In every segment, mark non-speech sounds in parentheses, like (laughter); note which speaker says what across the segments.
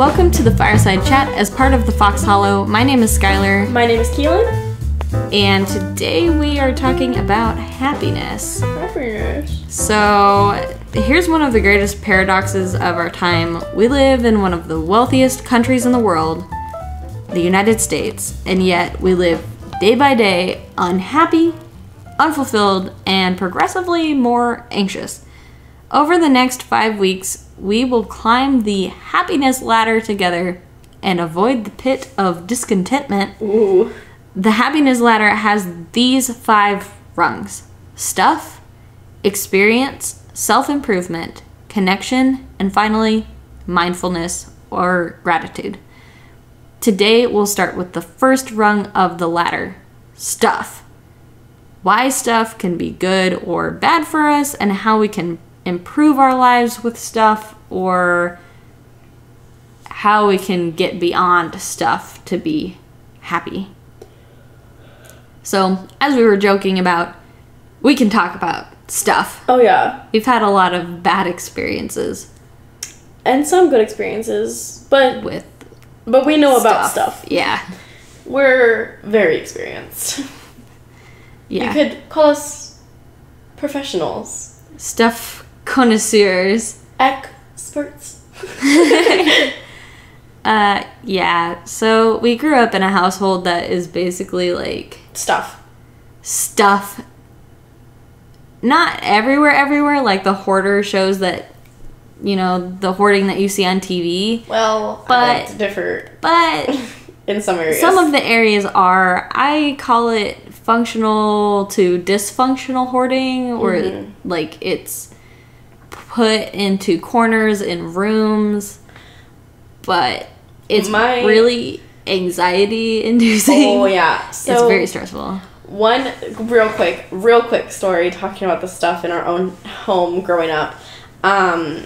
Speaker 1: Welcome to the Fireside Chat as part of the Fox Hollow. My name is Schuyler,
Speaker 2: My name is Keelin.
Speaker 1: and today we are talking about happiness.
Speaker 2: Happiness.
Speaker 1: So, here's one of the greatest paradoxes of our time. We live in one of the wealthiest countries in the world, the United States, and yet we live day by day unhappy, unfulfilled, and progressively more anxious. Over the next five weeks, we will climb the happiness ladder together and avoid the pit of discontentment
Speaker 2: Ooh.
Speaker 1: the happiness ladder has these five rungs stuff, experience, self improvement, connection, and finally, mindfulness or gratitude. Today, we'll start with the first rung of the ladder stuff. Why stuff can be good or bad for us, and how we can improve our lives with stuff, or how we can get beyond stuff to be happy. So, as we were joking about, we can talk about stuff.
Speaker 2: Oh yeah.
Speaker 1: We've had a lot of bad experiences
Speaker 2: And some good experiences, but
Speaker 1: with
Speaker 2: but we know about stuff.
Speaker 1: Yeah.
Speaker 2: We're very experienced. (laughs)
Speaker 1: Yeah.
Speaker 2: You could call us professionals,
Speaker 1: stuff connoisseurs.
Speaker 2: experts. (laughs)
Speaker 1: Uh, yeah. So, we grew up in a household that is basically like
Speaker 2: Stuff.
Speaker 1: stuff not everywhere everywhere like the hoarder shows that you know the hoarding that you see on TV
Speaker 2: Well,
Speaker 1: But-
Speaker 2: I differ
Speaker 1: but (laughs)
Speaker 2: in some areas.
Speaker 1: Some of the areas are, I call it functional to dysfunctional hoarding, or
Speaker 2: Mm-hmm.
Speaker 1: like it's put into corners in rooms, but it's
Speaker 2: My-
Speaker 1: really anxiety inducing.
Speaker 2: Oh yeah. So (laughs)
Speaker 1: it's very stressful.
Speaker 2: One real quick, real quick story talking about the stuff in our own home growing up. Um,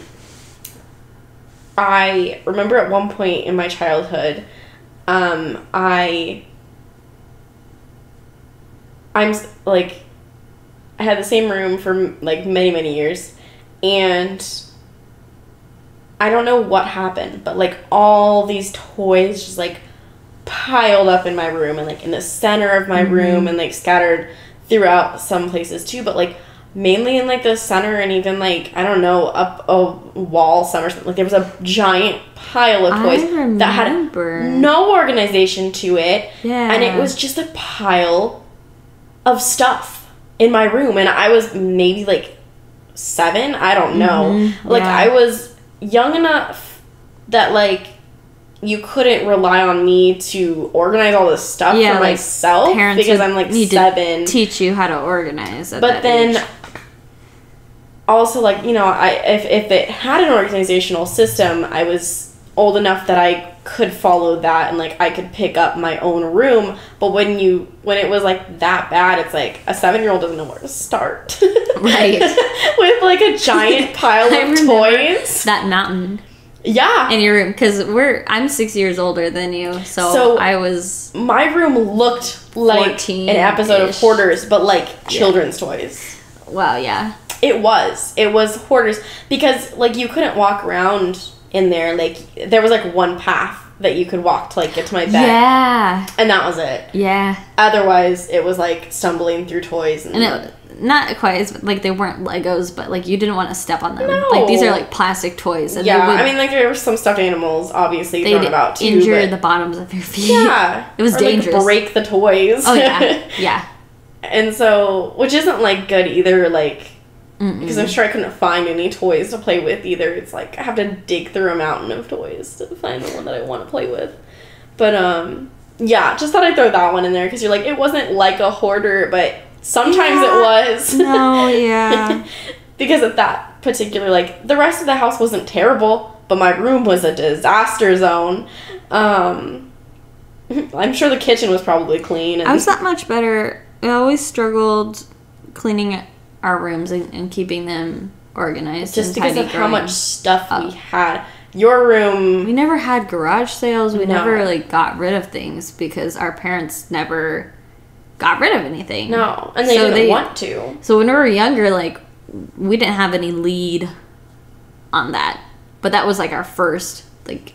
Speaker 2: I remember at one point in my childhood, um, I, I'm like, I had the same room for like many many years, and I don't know what happened, but like all these toys just like piled up in my room and like in the center of my mm-hmm. room and like scattered throughout some places too, but like mainly in like the center and even like I don't know up a wall some or something. Like there was a giant pile of toys that had no organization to it,
Speaker 1: Yeah.
Speaker 2: and it was just a pile of stuff in my room, and I was maybe like seven. I don't know.
Speaker 1: Mhm,
Speaker 2: Like
Speaker 1: yeah.
Speaker 2: I was young enough that like you couldn't rely on me to organize all this stuff
Speaker 1: Yeah,
Speaker 2: for
Speaker 1: like,
Speaker 2: myself
Speaker 1: Parents
Speaker 2: because I'm like seven.
Speaker 1: teach you how to organize.
Speaker 2: But then
Speaker 1: age.
Speaker 2: also like you know I if if it had an organizational system, I was old enough that I could follow that and like I could pick up my own room. But when you when it was like that bad, it's like a seven year old doesn't know where to start. (laughs)
Speaker 1: Right.
Speaker 2: With like a giant (laughs) pile of toys.
Speaker 1: that mountain
Speaker 2: Yeah.
Speaker 1: in your room because we're I'm six years older than you, so,
Speaker 2: So-
Speaker 1: I was
Speaker 2: my room looked like an episode of Hoarders, but like children's toys.
Speaker 1: well, yeah.
Speaker 2: It was. It was Hoarders because like you couldn't walk around in there. Like there was like one path that you could walk to like get to my bed,
Speaker 1: Yeah,
Speaker 2: and that was it.
Speaker 1: yeah,
Speaker 2: Otherwise, it was like stumbling through toys and,
Speaker 1: and it not quite as like they weren't Legos, but like you didn't want to step on them.
Speaker 2: No.
Speaker 1: Like these are like plastic toys, and
Speaker 2: yeah.
Speaker 1: would,
Speaker 2: I mean, like there were some stuffed animals obviously thrown about too.
Speaker 1: injure
Speaker 2: but-
Speaker 1: the bottoms of your feet.
Speaker 2: yeah, (laughs)
Speaker 1: It was
Speaker 2: Or, like,
Speaker 1: dangerous.
Speaker 2: break the toys.
Speaker 1: Oh yeah, (laughs) yeah.
Speaker 2: and so which isn't like good either. Like because I'm sure I couldn't find any toys to play with either. It's like I have to dig through a mountain of toys to find the one that I want to play with. But um, yeah, just thought I'd throw that one in there because you're like it wasn't like a hoarder, but sometimes it was.
Speaker 1: No, yeah. (laughs)
Speaker 2: because of that particular like the rest of the house wasn't terrible, but my room was a disaster zone. Um, (laughs) I'm sure the kitchen was probably clean. And
Speaker 1: I was not much better. I always struggled cleaning our rooms and, and keeping them organized.
Speaker 2: just because of how much stuff we had. Your room
Speaker 1: We never had garage sales. We
Speaker 2: No.
Speaker 1: never like got rid of things because our parents never got rid of anything.
Speaker 2: No, and they
Speaker 1: So
Speaker 2: didn't
Speaker 1: they-
Speaker 2: want to.
Speaker 1: So when we were younger, like we didn't have any lead on that. But that was like our first like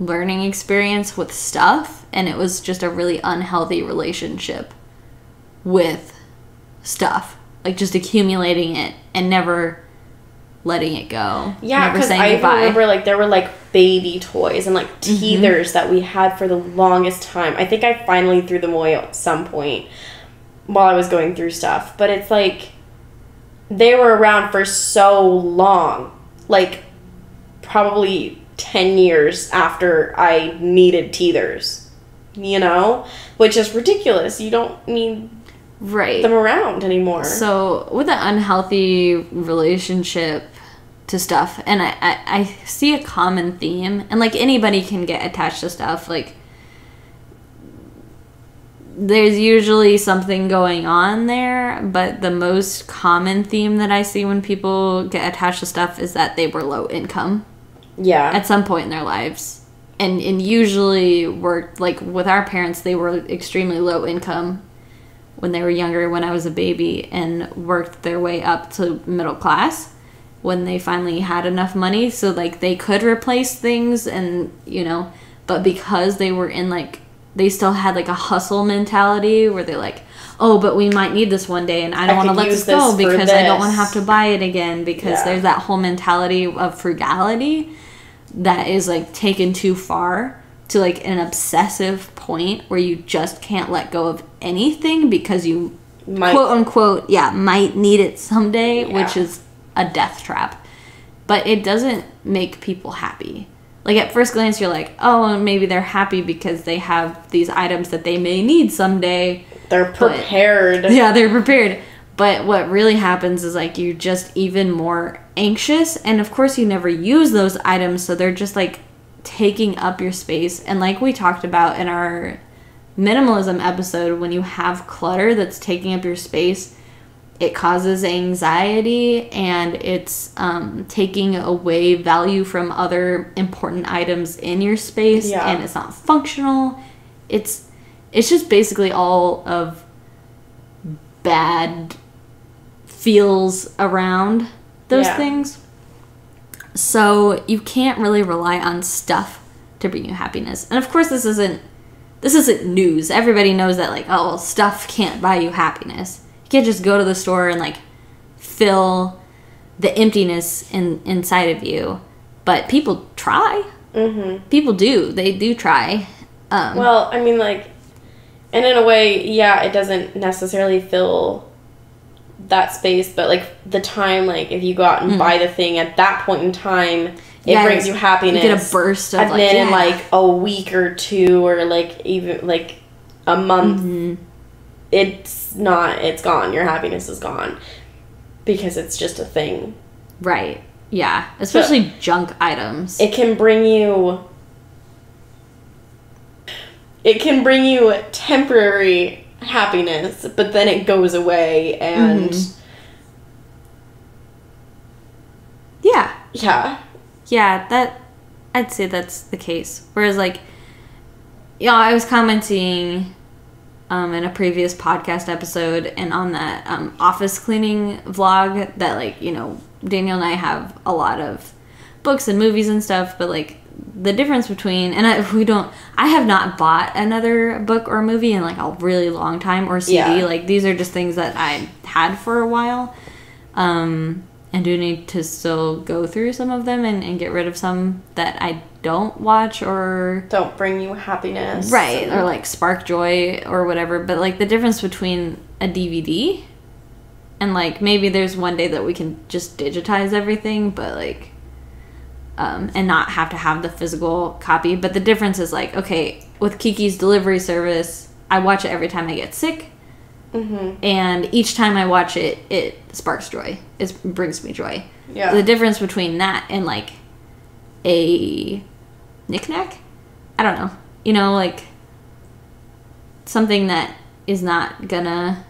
Speaker 1: learning experience with stuff and it was just a really unhealthy relationship with stuff like just accumulating it and never letting it go
Speaker 2: Yeah, because I
Speaker 1: goodbye.
Speaker 2: remember like there were like baby toys and like
Speaker 1: Mm-hmm.
Speaker 2: teethers that we had for the longest time. I think I finally threw them away at some point while I was going through stuff. But it's like they were around for so long, like probably ten years after I needed teethers. You know, which is ridiculous. You don't need
Speaker 1: right
Speaker 2: them around anymore.
Speaker 1: So with an unhealthy relationship to stuff, and I, I, I see a common theme, and like anybody can get attached to stuff, like there's usually something going on there, but the most common theme that I see when people get attached to stuff is that they were low income
Speaker 2: yeah.
Speaker 1: at some point in their lives. And and usually worked like with our parents they were extremely low income when they were younger when I was a baby and worked their way up to middle class when they finally had enough money so like they could replace things and you know but because they were in like they still had like a hustle mentality where they're like oh but we might need this one day and I don't want to let this go
Speaker 2: this
Speaker 1: because I don't want to have to buy it again because
Speaker 2: Yeah.
Speaker 1: there's that whole mentality of frugality that is like taken too far to like an obsessive point where you just can't let go of anything because you
Speaker 2: Might-
Speaker 1: quote unquote yeah might need it someday which is a death trap but it doesn't make people happy like at first glance you're like oh maybe they're happy because they have these items that they may need someday
Speaker 2: They're prepared. (laughs)
Speaker 1: yeah, they're prepared. But what really happens is like you're just even more anxious, and of course you never use those items, so they're just like taking up your space. And like we talked about in our minimalism episode, when you have clutter that's taking up your space, it causes anxiety and it's um, taking away value from other important items in your space,
Speaker 2: Yeah.
Speaker 1: and it's not functional. It's it's just basically all of bad feels around those
Speaker 2: Yeah.
Speaker 1: things. So you can't really rely on stuff to bring you happiness. And of course this isn't this isn't news. Everybody knows that like, oh well, stuff can't buy you happiness. You can't just go to the store and like fill the emptiness in inside of you. But people try.
Speaker 2: Mm-hmm.
Speaker 1: People do. They do try. Um,
Speaker 2: Well, I mean, like, and in a way, yeah, it doesn't necessarily fill that space, but like the time, like if you go out and buy the thing at that point in time, it.
Speaker 1: Yes.
Speaker 2: brings you happiness.
Speaker 1: You get a burst of
Speaker 2: and
Speaker 1: like,
Speaker 2: then in like a week or two, or like even like a month,
Speaker 1: Mm-hmm.
Speaker 2: it's not. It's gone. Your happiness is gone because it's just a thing.
Speaker 1: Right. Yeah. Especially junk items.
Speaker 2: it can bring you it can bring you temporary happiness but then it goes away and
Speaker 1: Mhm. yeah.
Speaker 2: yeah
Speaker 1: Yeah, that I'd say that's the case. Whereas like you know, I was commenting um, in a previous podcast episode and on that um, office cleaning vlog that like, you know, Daniel and I have a lot of books and movies and stuff, but like the difference between and I, (laughs) we don't I have not bought another book or movie in like a really long time or CD.
Speaker 2: Yeah.
Speaker 1: Like these are just things that I had for a while. Um, and do need to still go through some of them and, and get rid of some that I don't watch or
Speaker 2: don't bring you happiness
Speaker 1: right or like spark joy or whatever. But like the difference between a DVD and like maybe there's one day that we can just digitize everything, but like um, and not have to have the physical copy. But the difference is like okay with Kiki's delivery service, I watch it every time I get sick
Speaker 2: mm-hmm.
Speaker 1: and each time I watch it, it sparks joy. It brings me joy.
Speaker 2: yeah
Speaker 1: The difference between that and like a knickknack, I don't know. You know, like something that is not gonna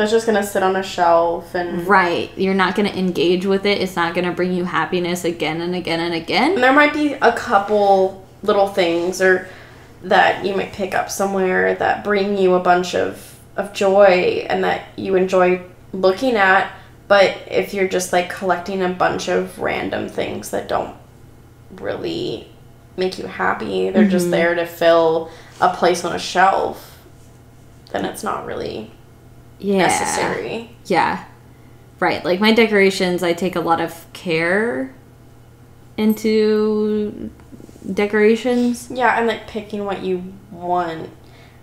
Speaker 2: that's just gonna sit on a shelf and
Speaker 1: right. You're not gonna engage with it. It's not gonna bring you happiness again and again and
Speaker 2: and
Speaker 1: again.
Speaker 2: there might be a couple little things or that you might pick up somewhere that bring you a bunch of of joy and that you enjoy looking at but if you're just like collecting a bunch of random things that don't really make you happy, they're
Speaker 1: Mm-hmm.
Speaker 2: just there to fill a place on a shelf, then it's not really
Speaker 1: Yeah.
Speaker 2: necessary.
Speaker 1: Yeah. Right. Like my decorations, I take a lot of care into decorations.
Speaker 2: Yeah, and like picking what you want.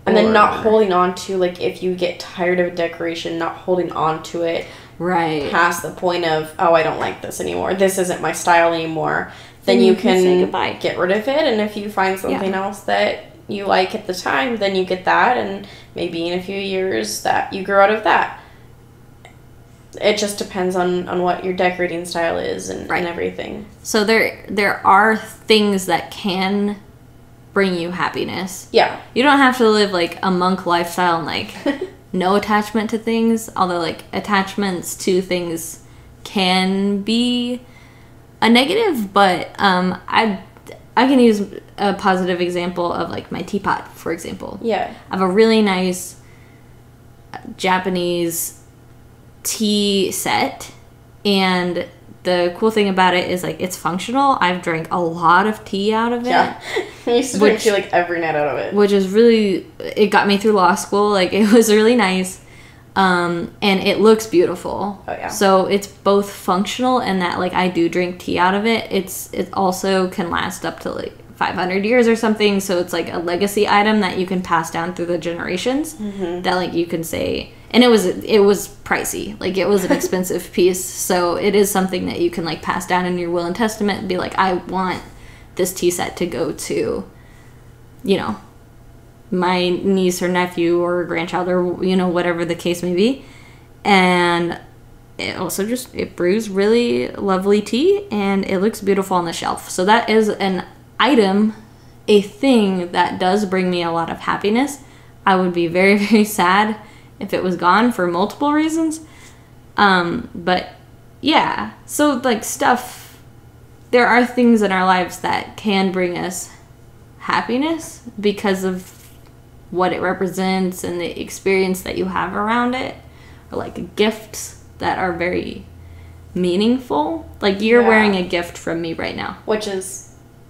Speaker 2: And then not holding on to like if you get tired of a decoration, not holding on to it
Speaker 1: Right.
Speaker 2: past the point of oh I don't like this anymore. This isn't my style anymore. Then
Speaker 1: Then
Speaker 2: you
Speaker 1: you can
Speaker 2: can get rid of it and if you find something else that you like at the time, then you get that and maybe in a few years that you grow out of that. It just depends on on what your decorating style is and,
Speaker 1: Right.
Speaker 2: and everything.
Speaker 1: So there there are things that can bring you happiness.
Speaker 2: Yeah.
Speaker 1: You don't have to live like a monk lifestyle and like (laughs) no attachment to things, although like attachments to things can be a negative, but um I I can use a positive example of like my teapot, for example.
Speaker 2: Yeah.
Speaker 1: I have a really nice Japanese tea set, and the cool thing about it is like it's functional. I've drank a lot of tea out of it,
Speaker 2: Yeah. (laughs) I used to drink
Speaker 1: Which-
Speaker 2: tea like every night out of it.
Speaker 1: which is really it got me through law school. (laughs) Like it was really nice. Um, and it looks beautiful.
Speaker 2: Oh, yeah.
Speaker 1: So it's both functional and that like I do drink tea out of it. It's it also can last up to like 500 years or something. So it's like a legacy item that you can pass down through the generations.
Speaker 2: Mm-hmm.
Speaker 1: That like you can say, and it was it was pricey. Like it was an (laughs) expensive piece. So it is something that you can like pass down in your will and testament and be like, I want this tea set to go to, you know, my niece or nephew or grandchild or you know whatever the case may be and it also just it brews really lovely tea and it looks beautiful on the shelf so that is an item a thing that does bring me a lot of happiness i would be very (laughs) very sad if it was gone for multiple reasons. Um but yeah. So like stuff there are things in our lives that can bring us happiness because of what it represents and the experience that you have around it. Or like gifts that are very meaningful. Like you're
Speaker 2: Yeah.
Speaker 1: wearing a gift from me right now.
Speaker 2: Which is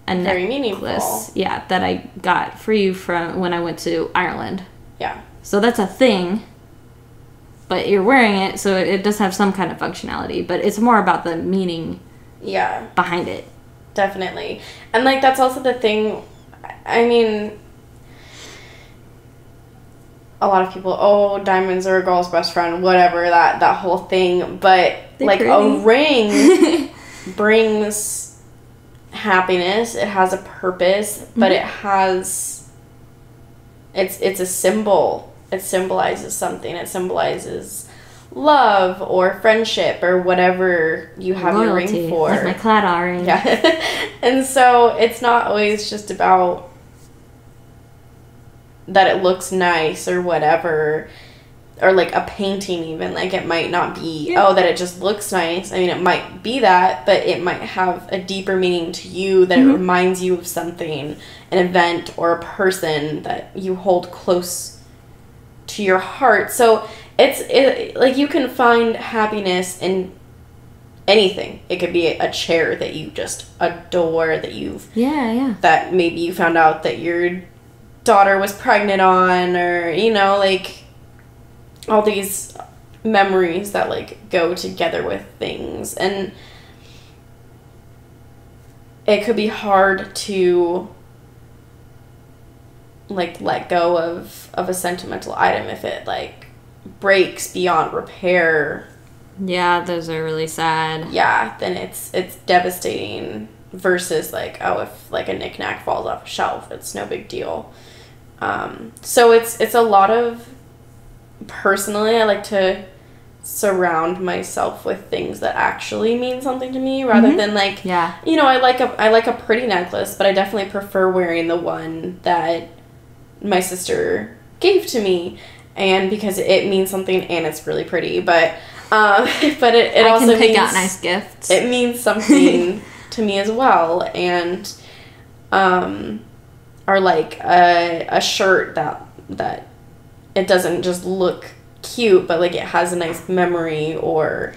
Speaker 1: a
Speaker 2: Very
Speaker 1: necklace
Speaker 2: meaningful.
Speaker 1: yeah that i got for you from when i went to ireland.
Speaker 2: Yeah.
Speaker 1: so that's a thing but you're wearing it so it, it does have some kind of functionality but it's more about the meaning
Speaker 2: Yeah.
Speaker 1: behind it
Speaker 2: Definitely. And like that's also the thing I mean a lot of people, oh, diamonds are a girl's best friend, whatever, that that whole thing. But
Speaker 1: They're
Speaker 2: like
Speaker 1: pretty.
Speaker 2: a ring (laughs) brings happiness. It has a purpose, but mm-hmm. it has it's it's a symbol. It symbolizes something. It symbolizes love or friendship or whatever you have your ring for.
Speaker 1: like my Claddagh ring
Speaker 2: Yeah. (laughs) and so it's not always just about that it looks nice or whatever or like a painting even like it might not be
Speaker 1: Yeah.
Speaker 2: oh that it just looks nice i mean it might be that but it might have a deeper meaning to you that
Speaker 1: Mhm.
Speaker 2: it reminds you of something an event or a person that you hold close to your heart. So it's it, like you can find happiness in anything. It could be a chair that you just adore that you've
Speaker 1: yeah yeah.
Speaker 2: that maybe you found out that your daughter was pregnant on or you know like all these memories that like go together with things. And it could be hard to like let go of of a sentimental item if it like breaks beyond repair
Speaker 1: yeah those are really sad
Speaker 2: yeah, then it's it's devastating versus like oh if like a knickknack falls off a shelf, it's no big deal. Um, so it's it's a lot of personally I like to surround myself with things that actually mean something to me rather
Speaker 1: Mhm.
Speaker 2: than like
Speaker 1: yeah
Speaker 2: you know, I like a I like a pretty necklace, but I definitely prefer wearing the one that my sister gave to me, and because it means something and it's really pretty. But um, (laughs) but it, it
Speaker 1: i
Speaker 2: also
Speaker 1: can pick
Speaker 2: means
Speaker 1: out nice gifts
Speaker 2: it means something (laughs) to me as well, and um, or like a a shirt that that it doesn't just look cute, but like it has a nice memory or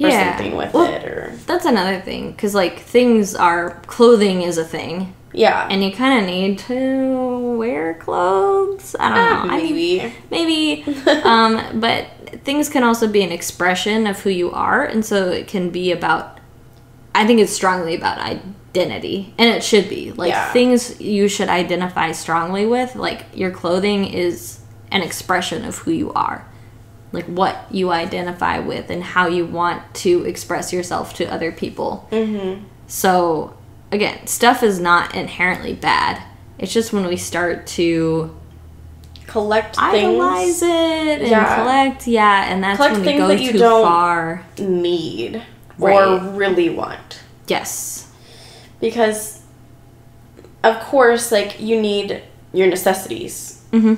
Speaker 2: or
Speaker 1: Yeah.
Speaker 2: something with
Speaker 1: Well,
Speaker 2: it or
Speaker 1: That's another thing, because like things are clothing is a thing,
Speaker 2: Yeah.
Speaker 1: and you kind of need to wear clothes. I don't
Speaker 2: Ah,
Speaker 1: know. I mean,
Speaker 2: maybe.
Speaker 1: maybe (laughs) um, but things can also be an expression of who you are and so it can be about i think it's strongly about identity and it should be like
Speaker 2: Yeah.
Speaker 1: things you should identify strongly with like your clothing is an expression of who you are like what you identify with and how you want to express yourself to other people
Speaker 2: mm-hmm.
Speaker 1: so again stuff is not inherently bad it's just when we start to
Speaker 2: Collect
Speaker 1: idolize
Speaker 2: things
Speaker 1: it and
Speaker 2: Yeah.
Speaker 1: collect yeah and that's
Speaker 2: Collect
Speaker 1: when we
Speaker 2: things
Speaker 1: go
Speaker 2: that you
Speaker 1: too
Speaker 2: don't-
Speaker 1: far
Speaker 2: need or
Speaker 1: Right.
Speaker 2: really want.
Speaker 1: yes
Speaker 2: Because, of course, like, you need your necessities.
Speaker 1: mm-hmm.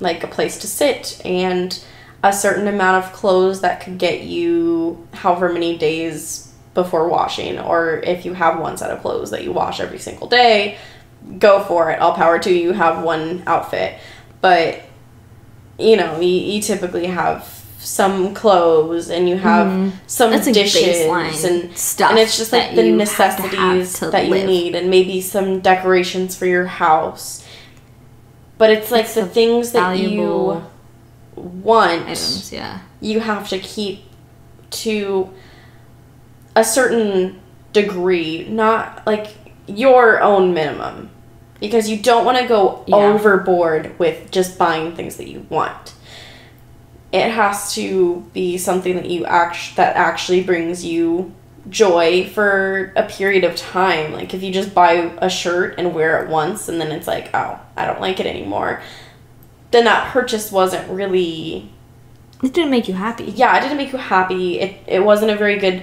Speaker 2: like a place to sit and a certain amount of clothes that could get you however many days before washing or if you have one set of clothes that you wash every single day go for it. All power to you. Have one outfit. But you know you, you typically have some clothes and you have mm-hmm. some
Speaker 1: That's
Speaker 2: dishes and
Speaker 1: stuff
Speaker 2: and it's just like the
Speaker 1: you have to have
Speaker 2: necessities
Speaker 1: to
Speaker 2: that you need and maybe some decorations for your house. But it's like
Speaker 1: It's
Speaker 2: the
Speaker 1: the
Speaker 2: things that you want
Speaker 1: items yeah.
Speaker 2: you have to keep to a certain degree not like your own minimum because you don't want to go
Speaker 1: Yeah.
Speaker 2: overboard with just buying things that you want it has to be something that you act that actually brings you joy for a period of time like if you just buy a shirt and wear it once and then it's like oh i don't like it anymore then that purchase wasn't really
Speaker 1: it didn't make you happy
Speaker 2: yeah, it didn't make you happy. It it wasn't a very good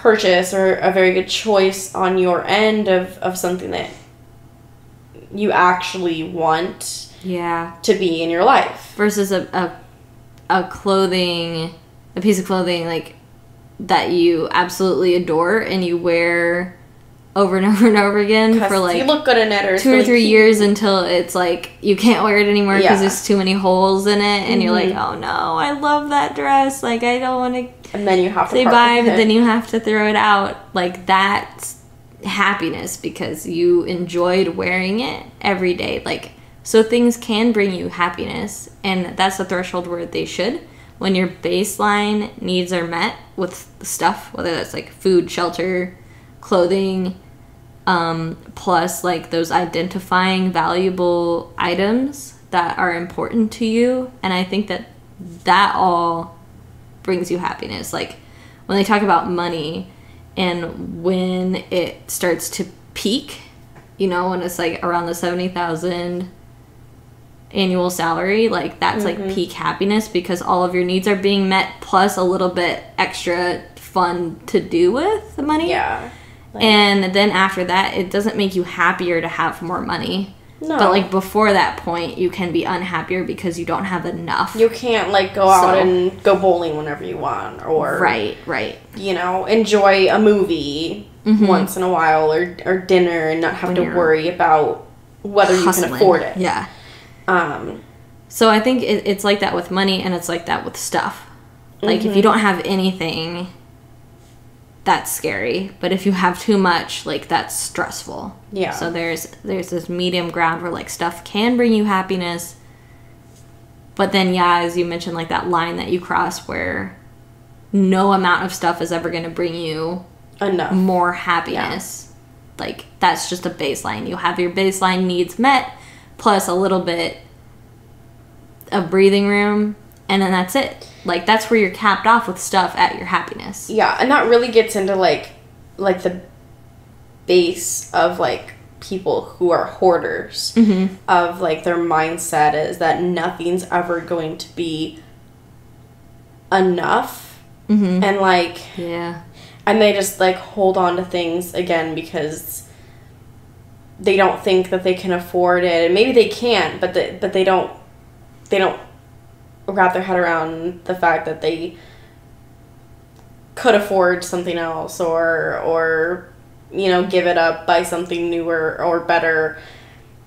Speaker 2: purchase or a very good choice on your end of, of something that you actually want
Speaker 1: yeah
Speaker 2: to be in your life.
Speaker 1: versus a, a a clothing a piece of clothing like that you absolutely adore and you wear over and (laughs) over and over again for like
Speaker 2: you look good in it or
Speaker 1: two or
Speaker 2: really
Speaker 1: three
Speaker 2: cute.
Speaker 1: years until it's like you can't wear it anymore because
Speaker 2: Yeah.
Speaker 1: there's too many holes in it and you're like
Speaker 2: Mhm.
Speaker 1: oh no i love that dress like i don't want to
Speaker 2: and then you have to
Speaker 1: say bye but
Speaker 2: it.
Speaker 1: then you have to throw it out like that's happiness because you enjoyed wearing it every day like so things can bring you happiness and that's the threshold where they should when your baseline needs are met with stuff whether that's like food shelter clothing um, plus like those identifying valuable items that are important to you. And i think that that all brings you happiness. Like when they talk about money and when it starts to peak you know when it's like around the 70000 annual salary like that's like peak happiness because all of your needs are being met plus a little bit extra fun to do with the money.
Speaker 2: Yeah. Like,
Speaker 1: and then after that, it doesn't make you happier to have more money.
Speaker 2: no.
Speaker 1: But like before that point, you can be unhappier because you don't have enough.
Speaker 2: you can't like go out
Speaker 1: So-
Speaker 2: and go bowling whenever you want or
Speaker 1: right, right.
Speaker 2: you know, enjoy a movie once in a while or, or dinner and not have
Speaker 1: When
Speaker 2: to worry about whether you can afford it.
Speaker 1: Yeah.
Speaker 2: Um,
Speaker 1: So I think it, it's like that with money and it's like that with stuff. Like if you don't have anything, that's scary. But if you have too much, like that's stressful.
Speaker 2: Yeah.
Speaker 1: So there's there's this medium ground where like stuff can bring you happiness. But then yeah, as you mentioned, like that line that you cross where no amount of stuff is ever gonna bring you
Speaker 2: enough.
Speaker 1: more happiness. Like that's just a baseline. You have your baseline needs met plus a little bit of breathing room and then that's it. Like that's where you're capped off with stuff at your happiness.
Speaker 2: Yeah, and that really gets into like like the base of like people who are hoarders
Speaker 1: Mm-hmm.
Speaker 2: of like their mindset is that nothing's ever going to be enough
Speaker 1: Mm-hmm.
Speaker 2: and like
Speaker 1: Yeah.
Speaker 2: and they just like hold on to things again because they don't think that they can afford it and maybe they can but they, but they don't they don't wrap their head around the fact that they could afford something else or or you know give it up buy something newer or better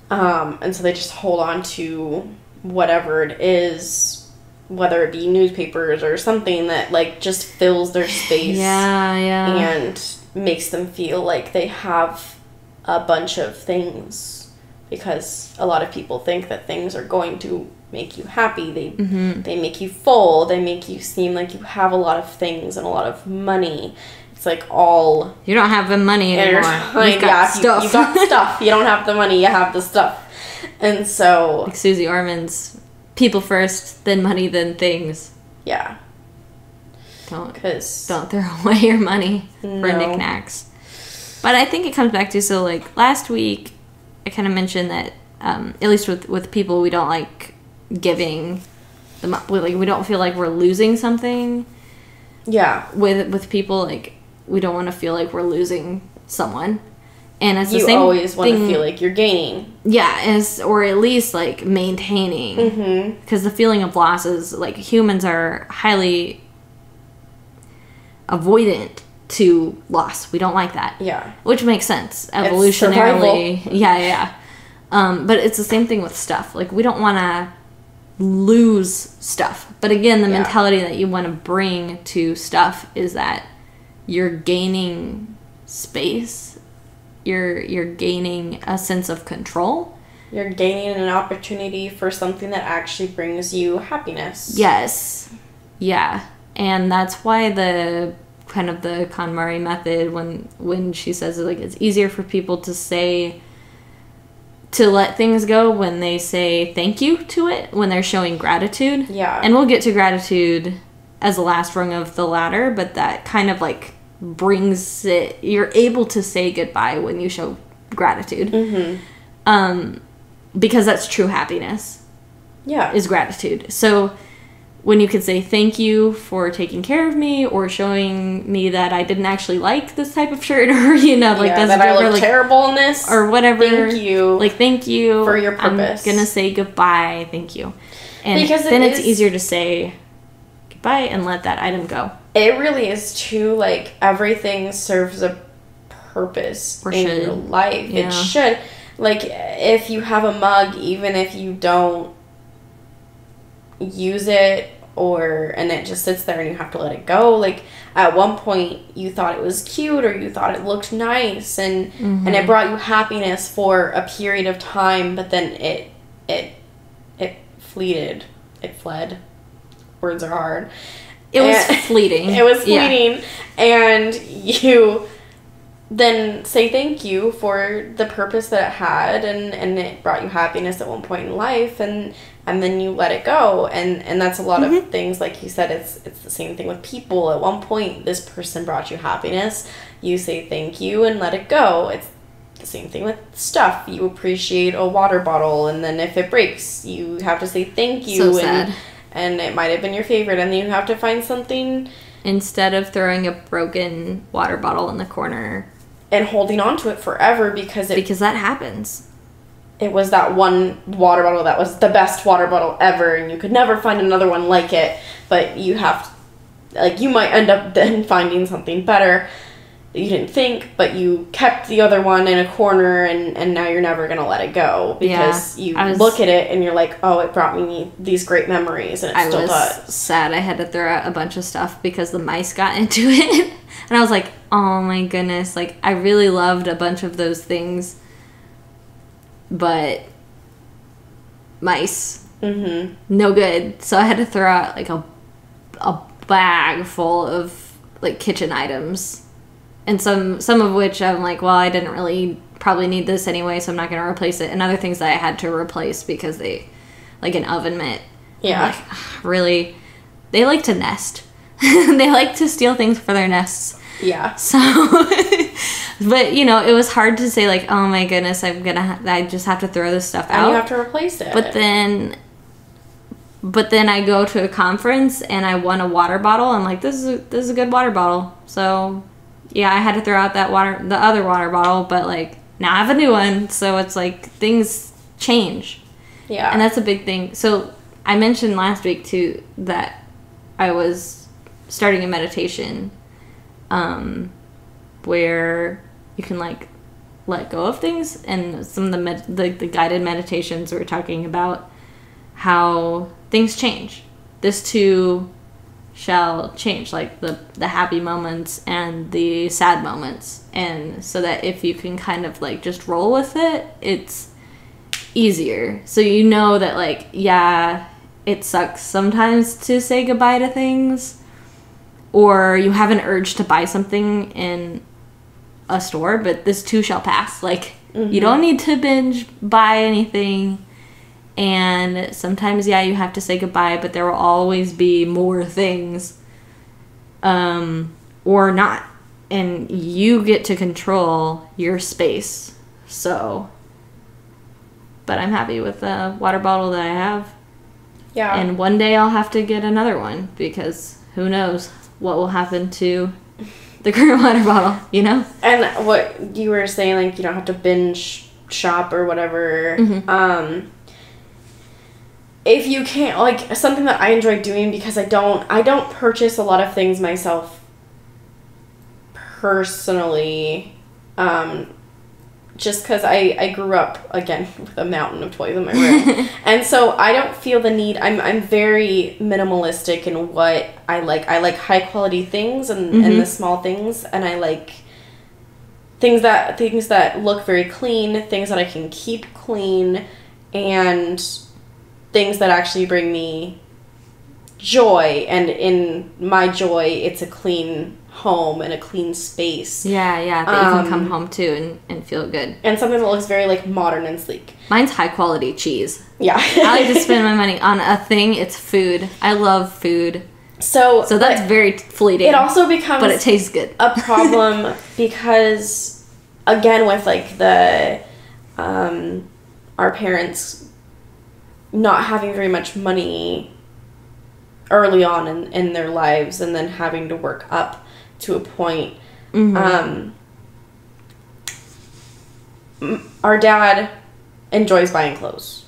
Speaker 2: um, and so they just hold on to whatever it is whether it be newspapers or something that like just fills their (laughs) space
Speaker 1: Yeah, yeah.
Speaker 2: and makes them feel like they have a bunch of things because a lot of people think that things are going to make you happy. They
Speaker 1: Mm-hmm.
Speaker 2: they make you full. They make you seem like you have a lot of things and a lot of money. It's like all
Speaker 1: You don't have the money anymore. (laughs) You've got
Speaker 2: yeah,
Speaker 1: stuff.
Speaker 2: You, you got (laughs) stuff. You don't have the money. You have the stuff. And so
Speaker 1: like Susie Orman's people first, then money, then things.
Speaker 2: yeah,
Speaker 1: Don't
Speaker 2: because
Speaker 1: don't throw (laughs) away your money for knickknacks. But I think it comes back to so like last week, I kind of mentioned that um, at least with with people we don't like giving the mo- we, like we don't feel like we're losing something
Speaker 2: yeah,
Speaker 1: with with people like we don't want to feel like we're losing someone. And it's the
Speaker 2: you
Speaker 1: same
Speaker 2: always want to feel like you're gaining.
Speaker 1: yeah, as or at least like maintaining
Speaker 2: Mm-hmm.
Speaker 1: because the feeling of loss is like humans are highly avoidant to loss. We don't like that,
Speaker 2: Yeah,
Speaker 1: which makes sense evolutionarily. Yeah, yeah. Um, but it's the same thing with stuff. Like we don't want to lose stuff. But again, the
Speaker 2: Yeah.
Speaker 1: mentality that you want to bring to stuff is that you're gaining space. You're you're gaining a sense of control.
Speaker 2: you're gaining an opportunity for something that actually brings you happiness.
Speaker 1: Yes. Yeah. And that's why the kind of the KonMari method when when she says like it's easier for people to say to let things go when they say thank you to it when they're showing gratitude.
Speaker 2: Yeah.
Speaker 1: And we'll get to gratitude as the last rung of the ladder, but that kind of like brings it you're able to say goodbye when you show gratitude.
Speaker 2: Mm-hmm.
Speaker 1: Um because that's true happiness
Speaker 2: Yeah.
Speaker 1: is gratitude. So when you could say thank you for taking care of me or showing me that I didn't actually like this type of shirt (laughs) or you know like
Speaker 2: yeah,
Speaker 1: that's
Speaker 2: that I look
Speaker 1: like,
Speaker 2: terrible in this.
Speaker 1: or whatever
Speaker 2: Thank you.
Speaker 1: like thank you
Speaker 2: for your purpose.
Speaker 1: I'm gonna say goodbye thank you and
Speaker 2: Because it
Speaker 1: then it's
Speaker 2: is-
Speaker 1: easier to say goodbye and let that item go
Speaker 2: it really is too like everything serves a purpose
Speaker 1: Or
Speaker 2: in
Speaker 1: should.
Speaker 2: your life.
Speaker 1: Yeah.
Speaker 2: It should. Like if you have a mug, even if you don't use it or and it just sits there and you have to let it go. Like at one point you thought it was cute or you thought it looked nice and and it mm-hmm. brought you happiness for a period of time but then it it it fleeted. It fled. Words are hard.
Speaker 1: It was
Speaker 2: And- (laughs)
Speaker 1: fleeting.
Speaker 2: it was
Speaker 1: Yeah.
Speaker 2: fleeting. And (laughs) you then say thank you for the purpose that it had and and it brought you happiness at one point in life and and then you let it go. And and that's a lot
Speaker 1: Mm-hmm.
Speaker 2: of things like you said it's it's the same thing with people. At one point this person brought you happiness. You say thank you and let it go. It's the same thing with stuff. You appreciate a water bottle and then if it breaks you have to say thank you
Speaker 1: So
Speaker 2: and
Speaker 1: sad.
Speaker 2: and it might have been your favorite and then you have to find something
Speaker 1: instead of throwing a broken water bottle in the corner
Speaker 2: and holding on to it forever because it
Speaker 1: because that happens.
Speaker 2: it was that one water bottle that was the best water bottle ever and you could never find another one like it. But you have like you might end up then finding something better you didn't think but you kept the other one in a corner and and now you're never gonna let it go because
Speaker 1: Yeah,
Speaker 2: you
Speaker 1: was-
Speaker 2: look at it and you're like oh it brought me these great memories and it
Speaker 1: I
Speaker 2: still
Speaker 1: was
Speaker 2: does
Speaker 1: sad I had to throw out a bunch of stuff because the mice got (laughs) into it. and I was like, oh my goodness. Like, I really loved a bunch of those things. But mice,
Speaker 2: mm-hmm
Speaker 1: no good. So I had to throw out like a, a bag full of like kitchen items. And some some of which I'm like, well, I didn't really probably need this anyway, so I'm not going to replace it. And other things that I had to replace because they, like an oven mitt,
Speaker 2: yeah
Speaker 1: like, "Ah, really, they like to nest. (laughs) they like to steal things for their nests.
Speaker 2: yeah
Speaker 1: So, (laughs) but you know, it was hard to say like, oh my goodness, I'm gonna, ha- I just have to throw this stuff
Speaker 2: and
Speaker 1: out.
Speaker 2: you have to replace it
Speaker 1: but then, but then I go to a conference and I won a water bottle. I'm like, this is a, this is a good water bottle. So, yeah, I had to throw out that water, the other water bottle, but like now I have a new one. So it's like things change.
Speaker 2: yeah
Speaker 1: And that's a big thing. So I mentioned last week too that I was starting a meditation um, where you can like let go of things and some of the, med- the the guided meditations were talking about how things change. This too shall change like the the happy moments and the sad moments. And so that if you can kind of like just roll with it it's easier. So you know that like yeah it sucks sometimes to say goodbye to things or you have an urge to buy something in a store but this too shall pass. Like you mm-hmm. don't need to binge buy anything and sometimes yeah you have to say goodbye but there will always be more things um or not and you get to control your space so but i'm happy with the water bottle that i have
Speaker 2: Yeah.
Speaker 1: and one day i'll have to get another one because who knows what will happen to the (laughs) current water bottle you know
Speaker 2: And what you were saying, like you don't have to binge shop or whatever.
Speaker 1: Mhm.
Speaker 2: Um, if you can't, like something that I enjoy doing because I don't, I don't purchase a lot of things myself personally. Um, just because I, I grew up again with a mountain of toys in my room (laughs) and so i don't feel the need i'm, I'm very minimalistic in what i like i like high quality things and, and
Speaker 1: Mhm.
Speaker 2: the small things and i like things that things that look very clean things that i can keep clean and things that actually bring me joy and in my joy it's a clean home and a clean space
Speaker 1: yeah yeah that you can come
Speaker 2: Um,
Speaker 1: home to and, and feel good
Speaker 2: and something that looks very like modern and sleek
Speaker 1: mine's high quality cheese
Speaker 2: yeah
Speaker 1: I like to spend my (laughs) money on a thing. It's food. I love food,
Speaker 2: so
Speaker 1: so that's very fleeting.
Speaker 2: it also becomes
Speaker 1: but it tastes good.
Speaker 2: a (laughs) problem because again with like the um our parents not having very much money early on in, in their lives and then having to work up to a point
Speaker 1: Mhm.
Speaker 2: um our dad enjoys buying clothes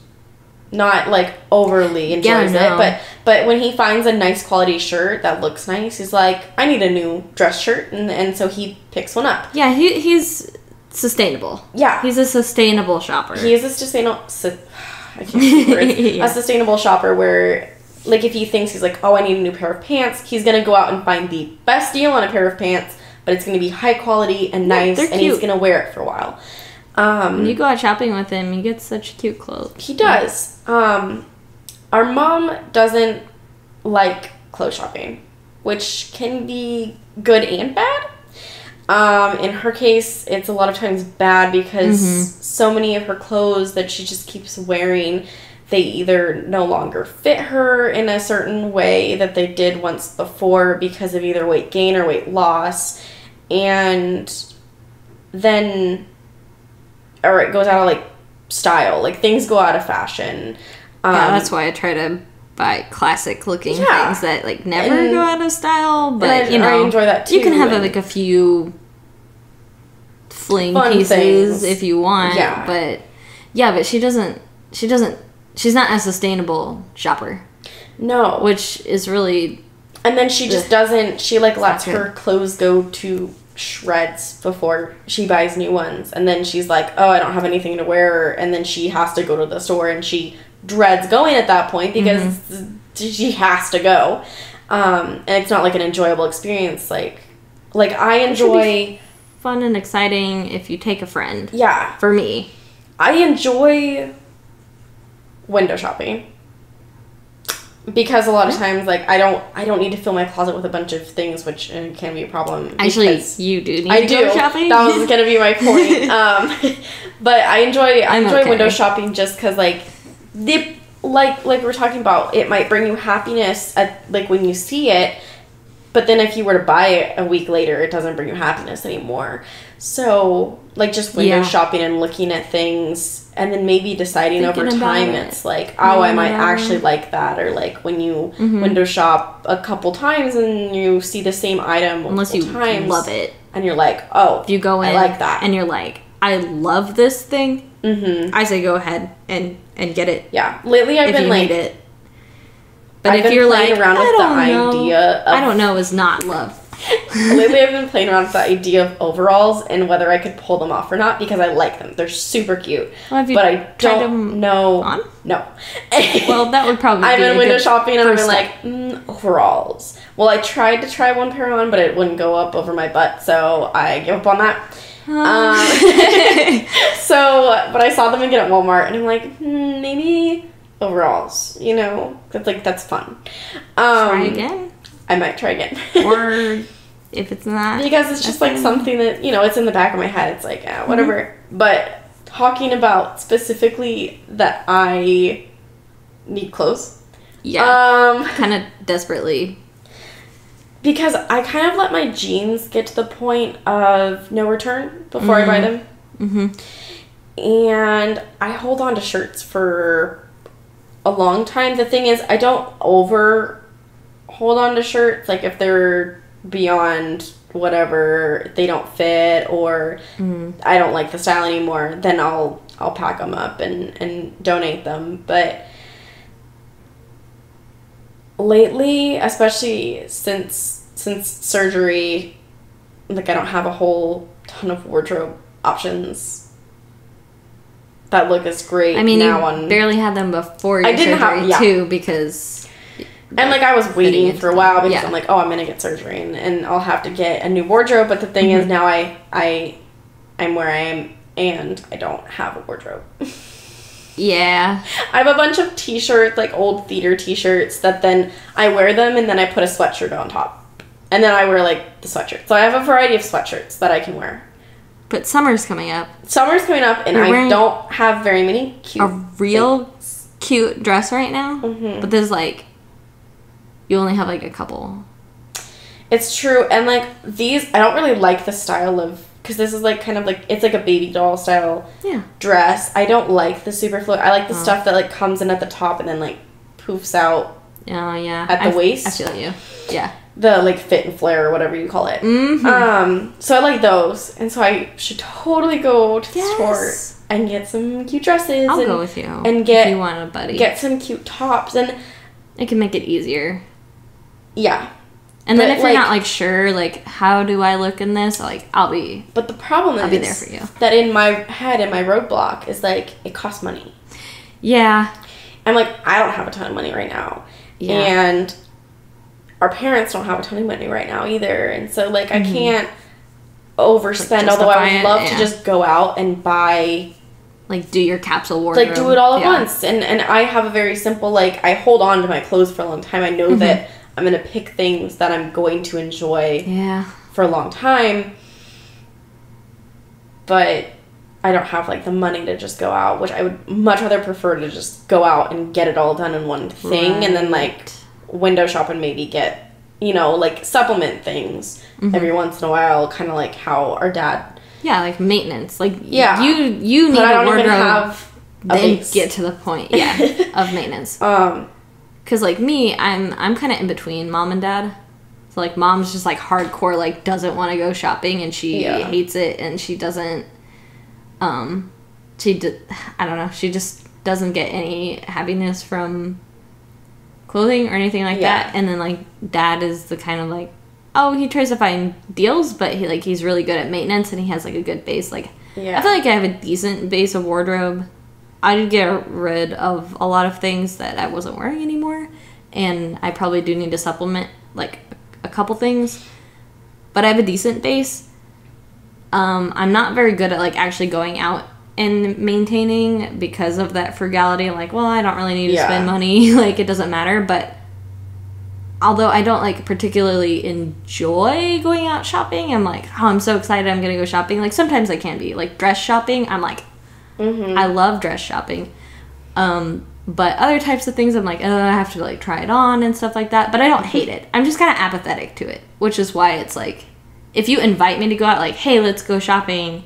Speaker 2: not like overly
Speaker 1: Yeah,
Speaker 2: enjoys
Speaker 1: no.
Speaker 2: it but but when he finds a nice quality shirt that looks nice he's like i need a new dress shirt and, and so he picks one up
Speaker 1: yeah, he, he's sustainable.
Speaker 2: yeah
Speaker 1: He's a sustainable shopper.
Speaker 2: he is a sustainable su- I can't words. (laughs)
Speaker 1: Yeah.
Speaker 2: a sustainable shopper where like if he thinks he's like oh i need a new pair of pants he's gonna go out and find the best deal on a pair of pants but it's gonna be high quality and nice
Speaker 1: they're
Speaker 2: and he's gonna wear it for a while um
Speaker 1: when you go out shopping with him, he gets such cute clothes.
Speaker 2: He does. Um, our mom doesn't like clothes shopping, which can be good and bad. Um, in her case, it's a lot of times bad because
Speaker 1: Mhm.
Speaker 2: so many of her clothes that she just keeps wearing, they either no longer fit her in a certain way that they did once before because of either weight gain or weight loss, and then or it goes out of like style. Like things go out of fashion. Um,
Speaker 1: yeah, that's why I try to buy classic looking
Speaker 2: Yeah.
Speaker 1: things that like never
Speaker 2: And-
Speaker 1: go out of style. But
Speaker 2: I-
Speaker 1: you know,
Speaker 2: I enjoy that
Speaker 1: You can have like a few fling
Speaker 2: Fun
Speaker 1: pieces
Speaker 2: things.
Speaker 1: if you want.
Speaker 2: Yeah.
Speaker 1: But yeah, but she doesn't. She doesn't. She's not a sustainable shopper,
Speaker 2: no.
Speaker 1: which is really
Speaker 2: And then she just doesn't. She like lets her clothes go to shreds before she buys new ones, and then she's like, "Oh, I don't have anything to wear," and then she has to go to the store, and she dreads going at that point because
Speaker 1: Mm-hmm.
Speaker 2: she has to go, um, and it's not like an enjoyable experience. Like, like I enjoy.
Speaker 1: fun and exciting if you take a friend.
Speaker 2: Yeah,
Speaker 1: For me,
Speaker 2: I enjoy window shopping because a lot of times like I don't I don't need to fill my closet with a bunch of things which uh, can be a problem.
Speaker 1: actually, you do need
Speaker 2: I
Speaker 1: to
Speaker 2: do.
Speaker 1: shopping.
Speaker 2: That was gonna be my (laughs) point. um, (laughs) but I enjoy I
Speaker 1: I'm
Speaker 2: enjoy
Speaker 1: okay.
Speaker 2: window shopping just because like the like like we're talking about it might bring you happiness at like when you see it. But then if you were to buy it a week later, it doesn't bring you happiness anymore. So, like just window
Speaker 1: Yeah.
Speaker 2: shopping and looking at things and then maybe deciding over
Speaker 1: Thinking about
Speaker 2: time
Speaker 1: it.
Speaker 2: it's like, oh, I might actually like that or like when you
Speaker 1: Mhm.
Speaker 2: window shop a couple times and you see the same item
Speaker 1: Unless you
Speaker 2: times
Speaker 1: love it.
Speaker 2: and you're like, oh,
Speaker 1: If you go in
Speaker 2: I like that.
Speaker 1: and you're like, I love this thing,
Speaker 2: mm-hmm.
Speaker 1: I say go ahead and and get it
Speaker 2: Yeah. Lately, I've
Speaker 1: if
Speaker 2: been
Speaker 1: you
Speaker 2: like,
Speaker 1: it. But
Speaker 2: I've
Speaker 1: if you're like,
Speaker 2: around
Speaker 1: I
Speaker 2: with the
Speaker 1: don't know,
Speaker 2: idea of
Speaker 1: I don't know, is not love. (laughs)
Speaker 2: Lately, I've been playing around with the idea of overalls and whether I could pull them off or not because I like them. They're super cute.
Speaker 1: Well,
Speaker 2: but I don't
Speaker 1: them
Speaker 2: know.
Speaker 1: on?
Speaker 2: No. (laughs)
Speaker 1: Well, that would probably (laughs)
Speaker 2: I've
Speaker 1: be
Speaker 2: been window shopping and I've been like, mm, overalls. Well, I tried to try one pair on, but it wouldn't go up over my butt, so I give up on that. Um, (laughs) so, but I saw them again at Walmart, and I'm like, hmm, maybe overalls. You know, that's like that's fun. Um,
Speaker 1: Try again.
Speaker 2: I might try again. (laughs)
Speaker 1: Or if it's not.
Speaker 2: because it's just like
Speaker 1: That's
Speaker 2: something that you know it's in the back of my head it's like ah, whatever but talking about specifically that i need clothes
Speaker 1: Yeah.
Speaker 2: um
Speaker 1: kind of desperately.
Speaker 2: Because i kind of let my jeans get to the point of no return before i buy them.
Speaker 1: Hmm
Speaker 2: and i hold on to shirts for a long time. The thing is i don't over hold on to shirts. Like if they're beyond whatever they don't fit or I don't like the style anymore, then I'll I'll pack them up and and donate them. But lately, especially since since surgery, like I don't have a whole ton of wardrobe options that look as great
Speaker 1: I mean,
Speaker 2: now
Speaker 1: you
Speaker 2: on
Speaker 1: barely had them before your
Speaker 2: I didn't have-
Speaker 1: surgery
Speaker 2: yeah.
Speaker 1: too, because
Speaker 2: And like I was waiting for a while because
Speaker 1: yeah.
Speaker 2: I'm like, oh, I'm gonna get surgery and, and I'll have to get a new wardrobe. But the thing
Speaker 1: Mm-hmm.
Speaker 2: is, now I I I'm where I am and I don't have a wardrobe. (laughs)
Speaker 1: yeah,
Speaker 2: I have a bunch of t-shirts, like old theater t-shirts, that then I wear them and then I put a sweatshirt on top, and then I wear like the sweatshirt. So I have a variety of sweatshirts that I can wear.
Speaker 1: but summer's coming up.
Speaker 2: Summer's coming up and I don't have very many cute.
Speaker 1: A real cute dress right now,
Speaker 2: Mhm.
Speaker 1: but there's like, you only have like a couple.
Speaker 2: It's true, and like these, I don't really like the style of because this is like kind of like it's like a baby doll style
Speaker 1: Yeah.
Speaker 2: dress. I don't like the super flow. I like the
Speaker 1: Oh.
Speaker 2: stuff that like comes in at the top and then like poofs out
Speaker 1: Oh yeah.
Speaker 2: At the
Speaker 1: I
Speaker 2: waist?
Speaker 1: I feel you. Yeah.
Speaker 2: the like fit and flare or whatever you call it.
Speaker 1: Mm-hmm.
Speaker 2: Um, so I like those, and so I should totally go to the
Speaker 1: Yes.
Speaker 2: store and get some cute dresses
Speaker 1: I'll
Speaker 2: and
Speaker 1: go with you.
Speaker 2: and get-
Speaker 1: if you want a buddy.
Speaker 2: get some cute tops and
Speaker 1: it can make it easier.
Speaker 2: yeah.
Speaker 1: And then
Speaker 2: But,
Speaker 1: if you're not like sure, like how do I look in this? Like I'll be.
Speaker 2: But the problem
Speaker 1: I'll
Speaker 2: is
Speaker 1: be there for you.
Speaker 2: that in my head, in my roadblock, is like it costs money.
Speaker 1: Yeah.
Speaker 2: I'm like, I don't have a ton of money right now.
Speaker 1: Yeah.
Speaker 2: And our parents don't have a ton of money right now either. And so, like, I can't overspend,
Speaker 1: Like,
Speaker 2: although I would
Speaker 1: it,
Speaker 2: love
Speaker 1: yeah.
Speaker 2: to just go out and buy,
Speaker 1: Like do your capsule wardrobe.
Speaker 2: like, do it all at
Speaker 1: Yeah.
Speaker 2: once. And, and I have a very simple, like, I hold on to my clothes for a long time. I know
Speaker 1: Mm-hmm.
Speaker 2: that I'm going to pick things that I'm going to enjoy
Speaker 1: Yeah.
Speaker 2: for a long time. But I don't have like the money to just go out, which I would much rather prefer to just go out and get it all done in one thing and then like window shop and maybe get, you know, like supplement things
Speaker 1: Mm-hmm.
Speaker 2: every once in a while, kind of like how our dad.
Speaker 1: Yeah, like maintenance. Like
Speaker 2: Yeah.
Speaker 1: you you need
Speaker 2: But I
Speaker 1: a
Speaker 2: don't
Speaker 1: wardrobe.
Speaker 2: even have
Speaker 1: then get to the point, yeah, (laughs) of maintenance.
Speaker 2: Um,
Speaker 1: Cause like me, I'm I'm kind of in between mom and dad. So like mom's just like hardcore, like doesn't want to go shopping and she
Speaker 2: Yeah.
Speaker 1: hates it and she doesn't. Um, she d- I don't know. She just doesn't get any happiness from clothing or anything like
Speaker 2: Yeah.
Speaker 1: that. And then like dad is the kind of like, oh, he tries to find deals, but he like he's really good at maintenance and he has like a good base. Like
Speaker 2: yeah.
Speaker 1: I feel like I have a decent base of wardrobe. I did get rid of a lot of things that I wasn't wearing anymore, and I probably do need to supplement like a couple things. But I have a decent base. Um, I'm not very good at like actually going out and maintaining because of that frugality. Like, well, I don't really need to
Speaker 2: Yeah.
Speaker 1: spend money. (laughs) like, it doesn't matter. But although I don't like particularly enjoy going out shopping, I'm like, oh, I'm so excited I'm gonna go shopping. Like sometimes I can be like dress shopping. I'm like,
Speaker 2: Mhm.
Speaker 1: I love dress shopping. Um, but other types of things, I'm like, oh, I have to like try it on and stuff like that. But I don't hate it. I'm just kind of apathetic to it, which is why it's like, if you invite me to go out, like, hey, let's go shopping.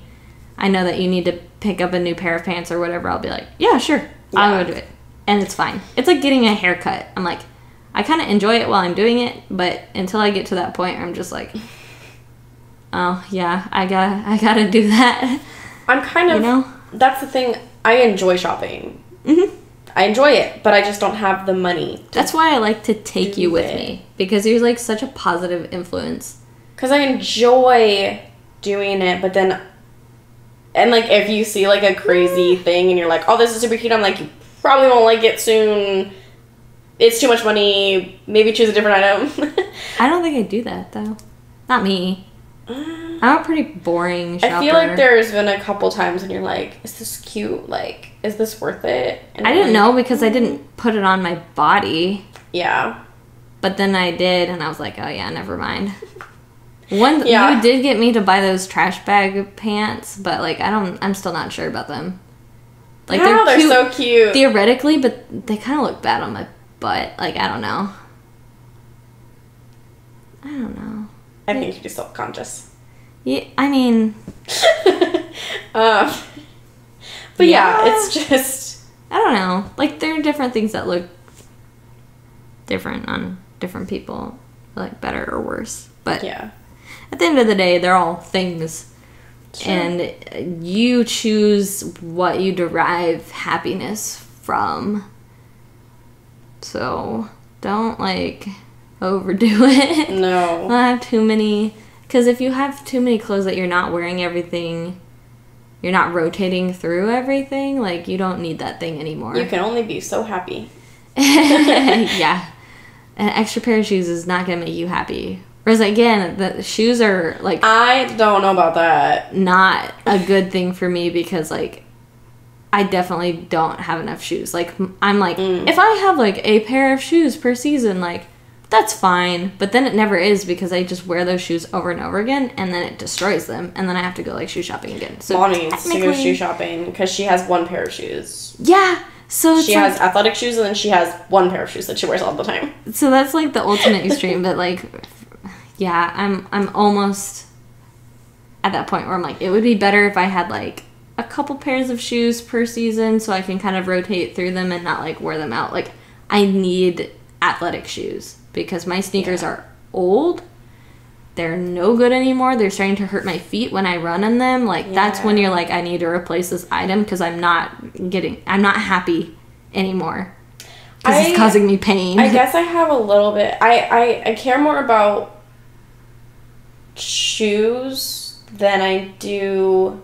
Speaker 1: I know that you need to pick up a new pair of pants or whatever. I'll be like, yeah, sure, I'll go do it, and it's fine. It's like getting a haircut. I'm like, I kind of enjoy it while I'm doing it, but until I get to that point, I'm just like, (laughs) oh yeah, I gotta, I gotta do that.
Speaker 2: I'm kind of.
Speaker 1: You know?
Speaker 2: That's the thing. I enjoy shopping.
Speaker 1: hmm
Speaker 2: I enjoy it, but I just don't have the money.
Speaker 1: That's why I like to take you with
Speaker 2: it.
Speaker 1: me because you're like such a positive influence
Speaker 2: because I enjoy doing it, but then, and like if you see like a crazy thing and you're like, oh, this is super cute, I'm like, you probably won't like it soon. It's too much money. Maybe choose a different item. (laughs)
Speaker 1: I don't think I do that though. Not me. Uh, I'm a pretty boring shopper.
Speaker 2: I feel like there's been a couple times when you're like, is this cute? Like, is this worth it? And
Speaker 1: I didn't know because I didn't put it on my body.
Speaker 2: Yeah.
Speaker 1: But then I did, and I was like, oh yeah, never mind. (laughs) One,
Speaker 2: Yeah.
Speaker 1: you did get me to buy those trash bag pants, but like I don't, I'm still not sure about them. Like
Speaker 2: Like, they're,
Speaker 1: cute
Speaker 2: so cute.
Speaker 1: theoretically, but they kind of look bad on my butt. Like I don't know. I don't know.
Speaker 2: I think you're just self conscious.
Speaker 1: Yeah, I mean, (laughs)
Speaker 2: um, but yeah.
Speaker 1: Yeah.
Speaker 2: it's (laughs) just
Speaker 1: I don't know. Like there are different things that look different on different people, like better or worse. But
Speaker 2: yeah.
Speaker 1: at the end of the day, they're all things.
Speaker 2: Sure.
Speaker 1: And you choose what you derive happiness from. So don't like overdo (laughs) it.
Speaker 2: No.
Speaker 1: Don't have too many. Because if you have too many clothes that you're not wearing everything, you're not rotating through everything, like you don't need that thing anymore.
Speaker 2: You can only be so happy. (laughs)
Speaker 1: yeah. An extra pair of shoes is not going to make you happy. Whereas, again, the shoes are like
Speaker 2: I don't know about that.
Speaker 1: not a good thing for me because like I definitely don't have enough shoes. Like I'm like
Speaker 2: Mm.
Speaker 1: if I have like a pair of shoes per season, like that's fine. But then it never is because I just wear those shoes over and over again, and then it destroys them, and then I have to go like shoe shopping again. So
Speaker 2: Mom needs to go shoe shopping because she has one pair of shoes.
Speaker 1: Yeah. So
Speaker 2: She
Speaker 1: like,
Speaker 2: has athletic shoes and then she has one pair of shoes that she wears all the time.
Speaker 1: so that's like the ultimate extreme. But like, yeah, I'm I'm almost at that point where I'm like, it would be better if I had like a couple pairs of shoes per season so I can kind of rotate through them and not like wear them out. Like, I need athletic shoes because my sneakers
Speaker 2: Yeah.
Speaker 1: are old. They're no good anymore. They're starting to hurt my feet when I run in them. Like that's when you're like, I need to replace this item because I'm not getting, I'm not happy anymore. Because it's causing me pain.
Speaker 2: I guess I have a little bit. I, I, I care more about shoes than I do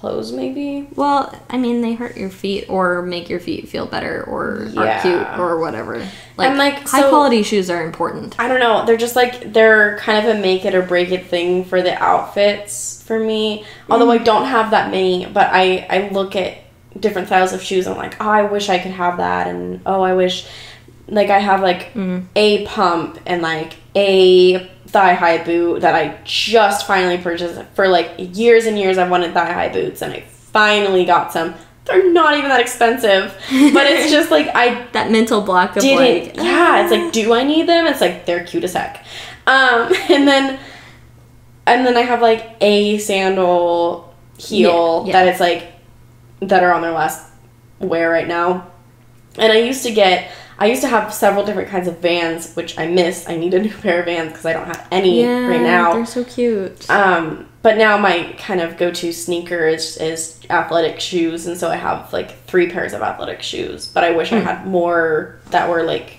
Speaker 2: clothes, maybe.
Speaker 1: Well, I mean, they hurt your feet or make your feet feel better or are cute or whatever. Like,
Speaker 2: like,
Speaker 1: high
Speaker 2: so-
Speaker 1: quality shoes are important.
Speaker 2: I don't know. They're just like they're kind of a make it or break it thing for the outfits for me. Although I mm. don't have that many, but I I look at different styles of shoes. And I'm like, oh, I wish I could have that, and oh, I wish like I have like mm. a pump and like a thigh high boot that I just finally purchased for like years and years. I've wanted thigh high boots, and I finally got some. They're not even that expensive, but it's (laughs) just like I
Speaker 1: That mental block of
Speaker 2: didn't.
Speaker 1: like,
Speaker 2: yeah, it's like, do I need them? It's like they're cute as heck. Um, (laughs) and then, and then I have like a sandal heel
Speaker 1: Yeah, yeah.
Speaker 2: that it's like that are on their last wear right now. And I used to get. I used to have several different kinds of Vans, which I miss. I need a new (laughs) pair of Vans because I don't have any
Speaker 1: yeah,
Speaker 2: right now.
Speaker 1: they're so cute.
Speaker 2: Um, but now my kind of go-to sneaker is, is athletic shoes, and so I have like three pairs of athletic shoes. But I wish I had more that were like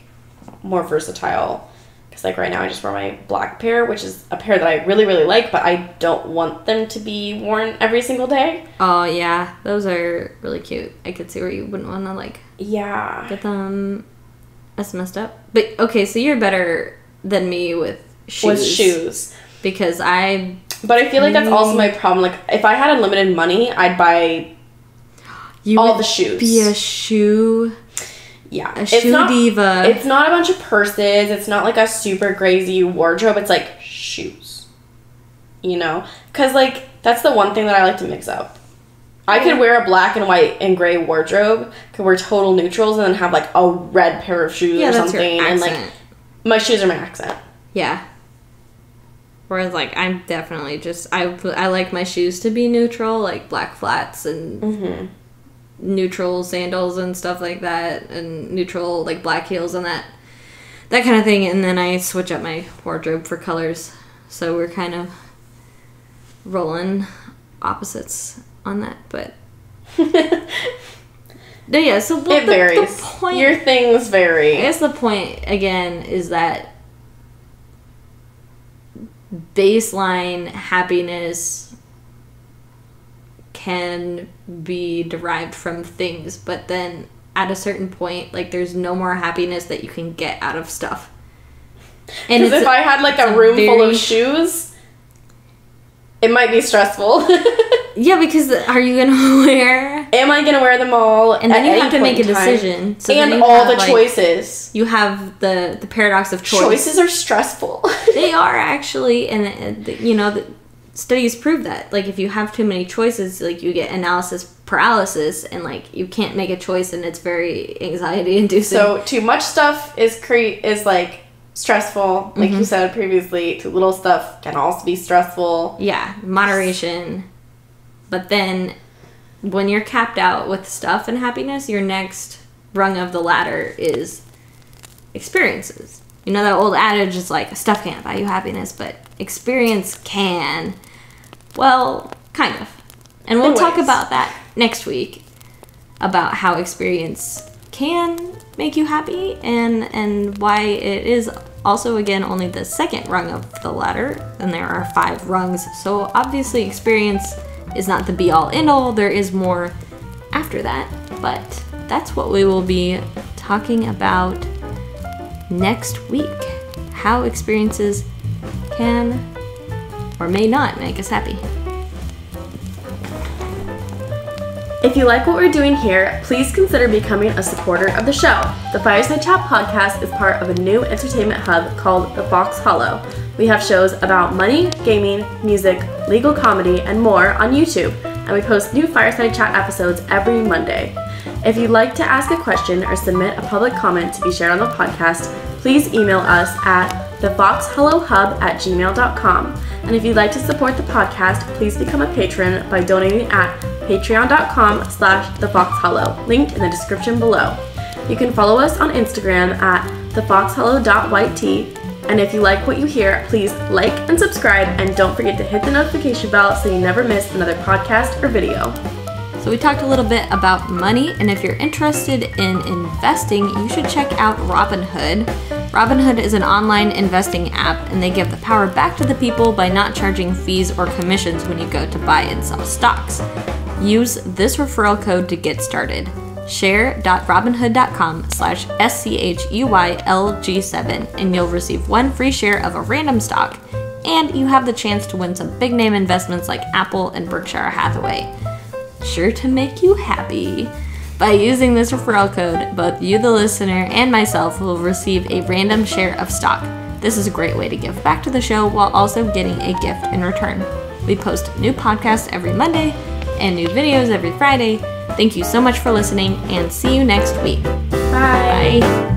Speaker 2: more versatile. Because like right now I just wear my black pair, which is a pair that I really really like, but I don't want them to be worn every single day.
Speaker 1: oh yeah, those are really cute. I could see where you wouldn't want to like
Speaker 2: Yeah.
Speaker 1: get them as messed up. But okay, so you're better than me with shoes.
Speaker 2: With shoes.
Speaker 1: because I
Speaker 2: But I feel like that's also my mm. problem. Like if I had unlimited money, I'd buy
Speaker 1: you
Speaker 2: all the shoes.
Speaker 1: be a shoe
Speaker 2: yeah.
Speaker 1: a shoe
Speaker 2: not,
Speaker 1: diva.
Speaker 2: It's not a bunch of purses. It's not like a super crazy wardrobe. It's like shoes. You know? Because, like, that's the one thing that I like to mix up. I could wear a black and white and gray wardrobe, could wear total neutrals, and then have, like, a red pair of shoes
Speaker 1: yeah,
Speaker 2: or something. And, like, my shoes are my accent.
Speaker 1: Yeah. Whereas, like, I'm definitely just I I like my shoes to be neutral, like black flats and
Speaker 2: Mm-hmm.
Speaker 1: neutral sandals and stuff like that, and neutral like black heels and that that kind of thing. And then I switch up my wardrobe for colors, so we're kind of rolling opposites on that. But (laughs) no, yeah. So well,
Speaker 2: it
Speaker 1: the,
Speaker 2: varies.
Speaker 1: The point,
Speaker 2: Your things vary.
Speaker 1: I guess the point again is that baseline happiness can be derived from things, but then at a certain point, like there's no more happiness that you can get out of stuff. And
Speaker 2: Because if I had like a
Speaker 1: a
Speaker 2: room full of shoes, it might be stressful. (laughs)
Speaker 1: yeah, because are you gonna (laughs) wear?
Speaker 2: Am I gonna wear them all?
Speaker 1: And then you have to make a decision. So
Speaker 2: and all
Speaker 1: have,
Speaker 2: the
Speaker 1: like,
Speaker 2: choices.
Speaker 1: You have the the paradox of choice.
Speaker 2: Choices are stressful. (laughs)
Speaker 1: they are actually, and uh, you know, the studies prove that. Like, if you have too many choices, like you get analysis paralysis, and like you can't make a choice, and it's very anxiety inducing.
Speaker 2: So too much stuff is cre- is like stressful, like
Speaker 1: Mm-hmm.
Speaker 2: you said previously. Too little stuff can also be stressful.
Speaker 1: yeah, moderation. But then, when you're capped out with stuff and happiness, your next rung of the ladder is experiences. You know that old adage is like stuff can't buy you happiness, but experience can. Well, kind of. And we'll talk about that next week about how experience can make you happy and and why it is also again only the second rung of the ladder and there are five rungs. So obviously experience is not the be all end all. There is more after that, but that's what we will be talking about next week. How experiences can or may not make us happy.
Speaker 2: If you like what we're doing here, please consider becoming a supporter of the show. The Fireside Chat podcast is part of a new entertainment hub called The Fox Hollow. We have shows about money, gaming, music, legal comedy, and more on YouTube, and we post new Fireside Chat episodes every Monday. If you'd like to ask a question or submit a public comment to be shared on the podcast, please email us at thefoxhollowhub at gmail.com. And if you'd like to support the podcast, please become a patron by donating at patreon.com slash thefoxhollow, linked in the description below. You can follow us on Instagram at thefoxhollow.yt. And if you like what you hear, please like and subscribe, and don't forget to hit the notification bell so you never miss another podcast or video.
Speaker 1: So, we talked a little bit about money, and if you're interested in investing, you should check out Robinhood. Robinhood is an online investing app, and they give the power back to the people by not charging fees or commissions when you go to buy and sell stocks. Use this referral code to get started. Share.robinhood.com slash SCHUYLG7 and you'll receive one free share of a random stock, and you have the chance to win some big name investments like Apple and Berkshire Hathaway sure to make you happy. By using this referral code, both you, the listener, and myself will receive a random share of stock. This is a great way to give back to the show while also getting a gift in return. We post new podcasts every Monday and new videos every Friday. Thank you so much for listening and see you next week.
Speaker 2: Bye.
Speaker 1: Bye.